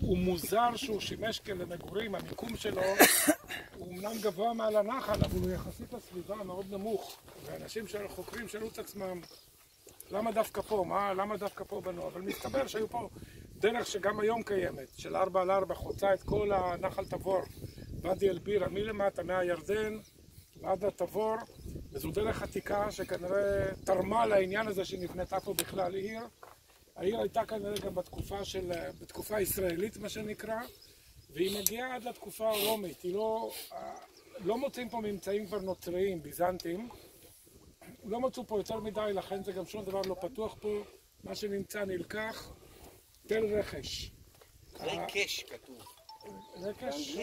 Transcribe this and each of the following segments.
הוא מוזר שהוא שימש למגורים, המיקום שלו הוא אמנם גבוה מעל הנחל, אבל הוא יחסית לסביבה מאוד נמוך. ואנשים חוקרים שאלו את עצמם, למה דווקא פה? מה, למה דווקא פה בנו? אבל מסתבר שהיו פה דרך שגם היום קיימת, של ארבע על ארבע, חוצה את כל הנחל תבור, ואדי אל-בירה, מלמטה, מהירדן ועד התבור, וזו דרך עתיקה שכנראה תרמה לעניין הזה שנבנתה פה בכלל עיר. העיר הייתה כנראה גם בתקופה של, בתקופה הישראלית מה שנקרא, והיא מגיעה עד לתקופה הרומית, היא לא, לא מוצאים פה ממצאים כבר נוצריים, ביזנטיים, לא מצאו פה יותר מדי, לכן זה גם שום דבר לא פתוח פה, מה שנמצא נלקח, תל רכש. רכש כתוב. רכש?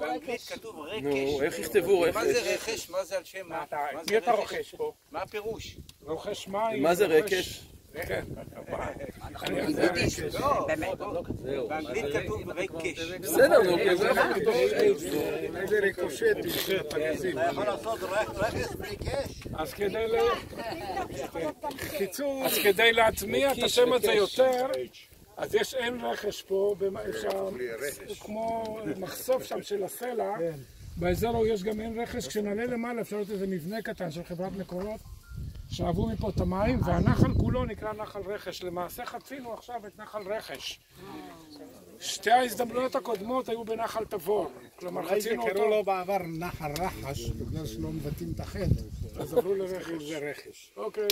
באנגלית כתוב רכש. נו, איך יכתבו מה זה רכש? מה זה על שם מה? מי אתה רוכש פה? מה הפירוש? רוכש מים. מה זה רוכש- כן. לא, באנגלית כתוב. בסדר, נו, כי זה איזה ריקושטים, זה פגזים. אתה יכול לעשות רכש בלי קש? אז כדי ל... בקיצור, אז כדי להטמיע את השם הזה יותר, אז יש עין רכש פה, כמו מחשוף שם של הסלע, באזור ההוא יש גם עין רכש, כשנעלה למעלה אפשר לראות איזה מבנה קטן של חברת מקורות, שאבו מפה את המים, והנחל כולו נקרא נחל רכש, למעשה חצינו עכשיו את נחל רכש. שתי ההזדמנויות הקודמות היו בנחל תבור, כלומר חצינו קראו אותו, לו בעבר נחל רחש, בגלל שלא מבטאים את החטא. אז עברו לרכש. אוקיי.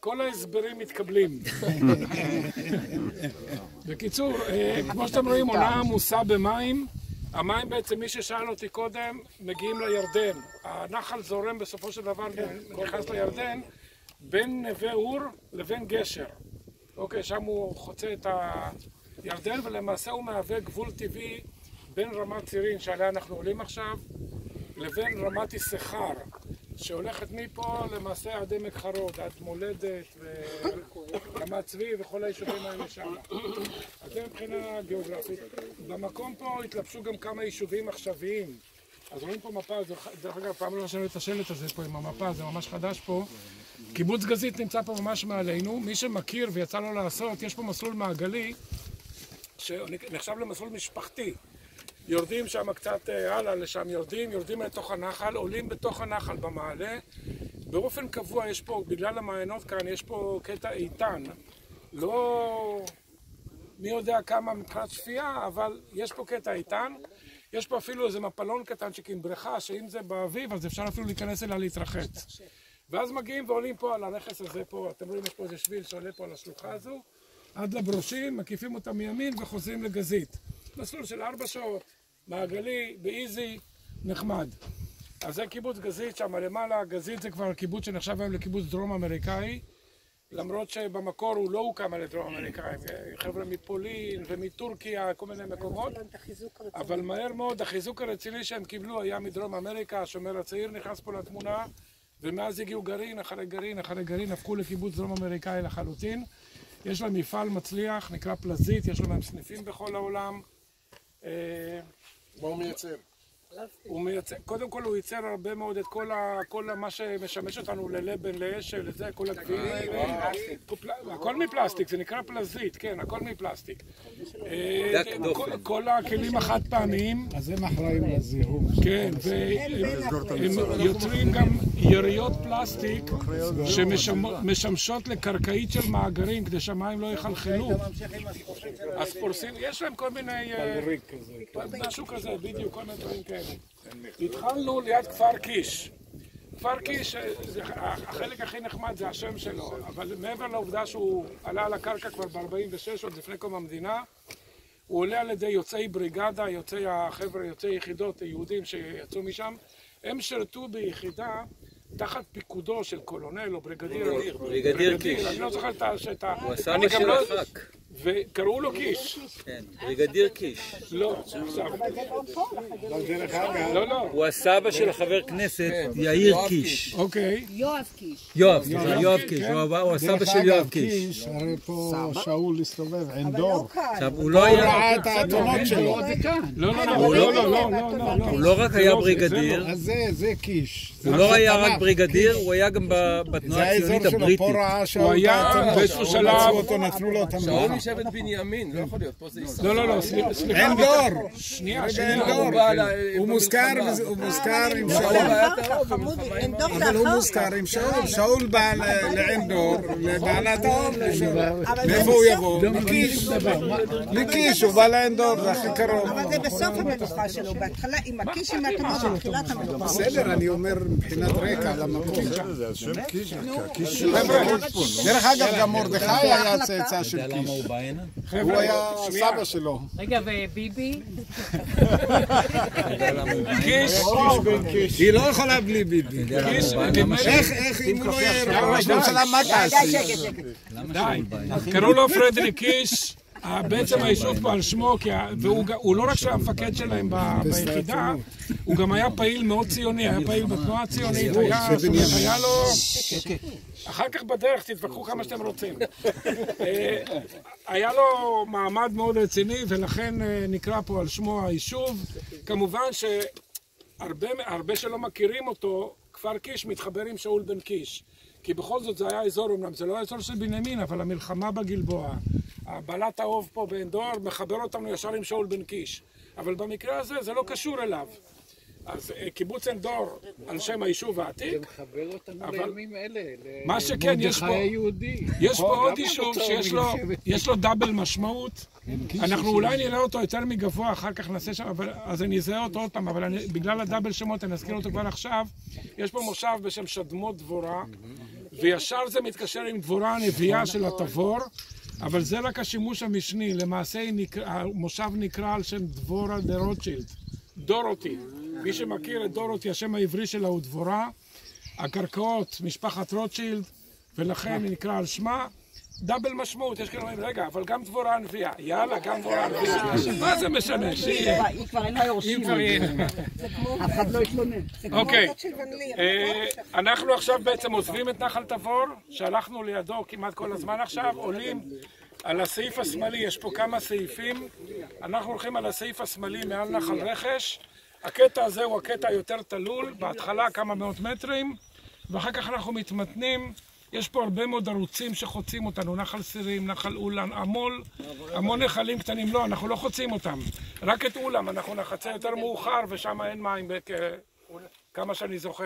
כל ההסברים מתקבלים. בקיצור, אה, כמו שאתם רואים, עונה עמוסה במים. המים בעצם, מי ששאל אותי קודם, מגיעים לירדן. הנחל זורם בסופו של דבר, נכנס לירדן, בין נווה אור לבין גשר. אוקיי, שם הוא חוצה את הירדן, ולמעשה הוא מהווה גבול טבעי בין רמת צירין, שעליה אנחנו עולים עכשיו, לבין רמת יששכר, שהולכת מפה למעשה עד עמק חרוד, עד מולדת ורמת צבי וכל היישובים האלה שם. אז זה מבחינה גיאוגרפית. במקום פה התלבשו גם כמה יישובים עכשוויים. אז רואים פה מפה, דרך אגב, פעם לא שמעתי את השלט הזה פה עם המפה, זה ממש חדש פה. קיבוץ גזית נמצא פה ממש מעלינו. מי שמכיר ויצא לו לעשות, יש פה מסלול מעגלי, שנחשב למסלול משפחתי. יורדים שם קצת אה, הלאה לשם, יורדים, יורדים לתוך הנחל, עולים בתוך הנחל במעלה. באופן קבוע יש פה, בגלל המעיינות כאן, יש פה קטע איתן. לא מי יודע כמה מבחינת צפייה, אבל יש פה קטע איתן. יש פה אפילו איזה מפלון קטנצ'יק עם בריכה, שאם זה באביב, אז אפשר אפילו להיכנס אליה להתרחץ. ואז מגיעים ועולים פה על הרכס הזה פה, אתם רואים יש פה איזה שביל שעולה פה על השלוחה הזו, עד לברושים, מקיפים אותה מימין וחוזרים לגזית. מסלול של ארבע שעות, מעגלי, באיזי, נחמד. אז זה קיבוץ גזית, שם למעלה, גזית זה כבר קיבוץ שנחשב היום לקיבוץ דרום אמריקאי, למרות שבמקור הוא לא הוקם על ידי דרום אמריקאים, חבר'ה מפולין ומטורקיה, כל מיני מקומות, אבל מהר מאוד החיזוק הרציני שהם קיבלו היה מדרום אמריקה, השומר הצעיר נכנס פה לתמונה, ומאז הגיעו גרעין אחרי גרעין אחרי גרעין, הפכו לקיבוץ דרום אמריקאי לחלוטין. יש להם מפעל מצליח, נקרא פלזית, יש להם סניפים בכל העולם. אה, מה הוא מייצר? הוא מייצר, קודם כל הוא ייצר הרבה מאוד את כל, ה, כל ה, מה שמשמש אותנו ללבן, לאשל, לזה, כל הגביעים האלה. פל- הכל מפלסטיק, זה נקרא פלזית, כן, הכל מפלסטיק. אה, כל- הכלים החד פעמיים, אז הם אחראים לזיהום. כן, והם יוצרים גם יריות פלסטיק שמשמשות לקרקעית של מאגרים כדי שהמים לא יחלחלו. אז פורסים, יש להם כל מיני... אה, משהו כזה, בדיוק, כל מיני דברים כאלה. התחלנו ליד כפר קיש. כפר קיש, אה, זה- החלק הכי נחמד זה השם שלו, אבל מעבר לעובדה שהוא עלה על הקרקע כבר ב-46, עוד לפני קום המדינה, הוא עולה על ידי יוצאי בריגדה, יוצאי החבר'ה, יוצאי יחידות היהודים שיצאו משם. הם שירתו ביחידה תחת פיקודו של קולונל או בריגדיר. בריגדיר קיש. אני לא זוכר את ה... הוא הסבא גם של לא- הח"כ. וקראו לו קיש. כן, בריגדיר קיש. לא, עכשיו. דרך לא, לא. הוא הסבא של החבר כנסת יאיר קיש. אוקיי. יואב קיש. יואב, סליחה, יואב קיש. כן. הוא הוא הסבא דרך של יואב אגב, קיש. קיש, הרי פה שאול הסתובב, אבל דור. לא. עכשיו, הוא לא הוא היה... ראה את האתונות שלו. לא, לא, לא, הוא לא, לא- לא, לא, לא, לא, לא. הוא לא רק זה היה לא, זה בריגדיר, לא. אז זה, זה קיש. זה הוא לא היה רק בריגדיר, קיש. הוא היה גם ב- זה בתנועה האזור הציונית שלו, הבריטית. פה ראה שאול הוא את היה האתונות. באיזשהו שלב- נתנו לו את המלאכה. שבט בנימין, לא יכול להיות, פה זה ישראל. לא, לא, לא, סליחה. עין דור. שנייה, שנייה. הוא מוזכר, הוא מוזכר עם שאול. אין אבל הוא מוזכר. עם שאול. שאול בא לעין דור, לבעלת האור. מאיפה הוא יבוא? מקיש. מקיש, הוא בא לעין דור, זה הכי קרוב. אבל זה בסוף המלוכה שלו, בהתחלה עם הקיש עם התמר של תחילת המלוכה. בסדר, אני אומר מבחינת רקע על המקום. חבר'ה, דרך אגב, גם מרדכי היה צאצא של קיש. הנה? הוא היה סבא שלו. רגע, וביבי? למה? קיש, היא לא יכולה בלי ביבי. למה איך, איך, אם הוא לא יהיה ראש ממשלה, מה תעשי? למה? קראו לו פרדריק קיש, בעצם היישוב פה על שמו, והוא לא רק שהיה המפקד שלהם ביחידה, הוא גם היה פעיל מאוד ציוני, היה פעיל בתנועה הציונית, היה זאת אומרת, היה לו... אחר כך בדרך תתווכחו כמה שאתם רוצים. אה, היה לו מעמד מאוד רציני, ולכן אה, נקרא פה על שמו היישוב. כמובן שהרבה הרבה שלא מכירים אותו, כפר קיש מתחבר עם שאול בן קיש. כי בכל זאת זה היה אזור, אמנם זה לא האזור של בנימין, אבל המלחמה בגלבוע, הבלט האוב פה בעין דור, מחבר אותנו ישר עם שאול בן קיש. אבל במקרה הזה זה לא קשור אליו. אז אה, קיבוץ עין דור, על שם היישוב העתיק, מחבר אותנו לימים אלה. למרדכי פה- היהודי. יש פה עוד יישוב שיש לו, משבט. יש לו דאבל משמעות. אנחנו אולי נראה אותו יותר מגבוה, אחר כך נעשה שם, אבל, אז אני אזהה אותו עוד פעם, אבל בגלל הדאבל שמות, אני אזכיר אותו כבר עכשיו. יש פה מושב בשם שדמות דבורה, וישר זה מתקשר עם דבורה הנביאה של התבור, אבל זה רק השימוש המשני. למעשה נקרא, המושב נקרא על שם דבורה דה רוטשילד, דורותי. מי שמכיר את דורותי, השם העברי שלה הוא דבורה. הקרקעות, משפחת רוטשילד, ולכן היא נקרא על שמה. דאבל משמעות, יש כאלה אומרים, רגע, אבל גם דבורה הנביאה. יאללה, גם דבורה הנביאה. מה זה משנה? שיהיה. היא כבר אין לה יורשים. אם כבר יהיה. אף אחד לא כמו אוקיי. אה, נכון? אנחנו עכשיו בעצם עוזבים את נחל תבור, שהלכנו לידו כמעט כל הזמן עכשיו, עולים על הסעיף השמאלי, יש פה כמה סעיפים, אנחנו הולכים על הסעיף השמאלי מעל נחל רכש, הקטע הזה הוא הקטע היותר תלול, בהתחלה כמה מאות מטרים, ואחר כך אנחנו מתמתנים, יש פה הרבה מאוד ערוצים שחוצים אותנו, נחל סירים, נחל אולן, המון, המון נחלים קטנים, לא, אנחנו לא חוצים אותם, רק את אולם אנחנו נחצה יותר מאוחר ושם אין מים, כמה שאני זוכר.